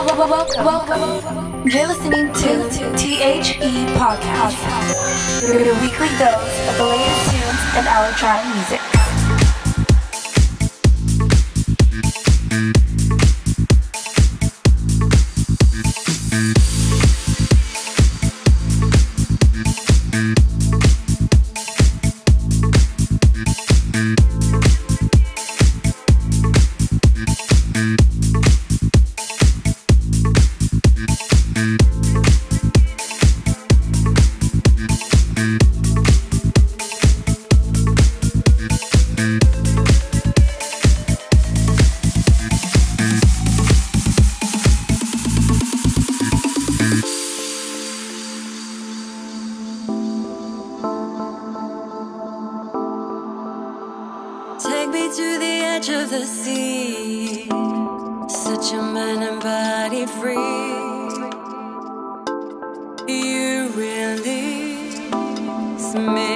You're listening to THE Podcast, your weekly dose of the latest tunes and our electronic music. free. Such a mind and body free. You release me.